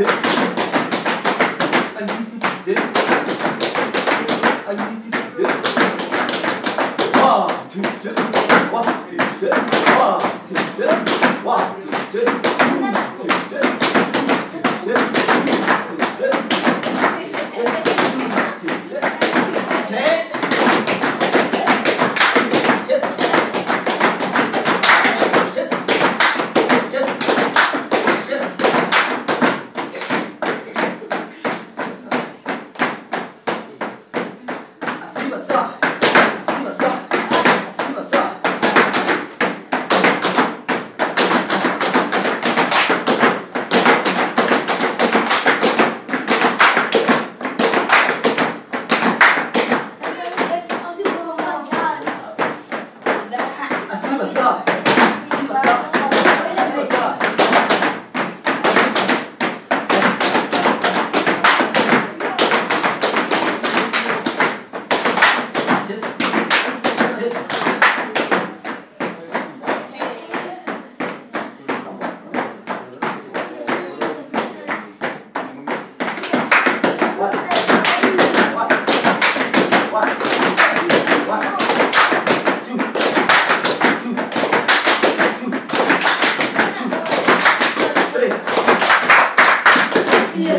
zip. I need to zip. I need to zip. One, two, zip. One,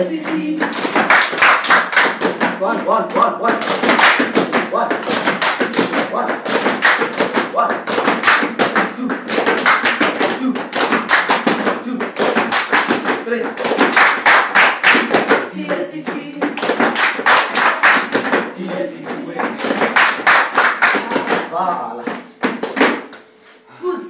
Yes, Sissy. One, one, one, one. One. One. One. Two. Two. Two. Three. Foot.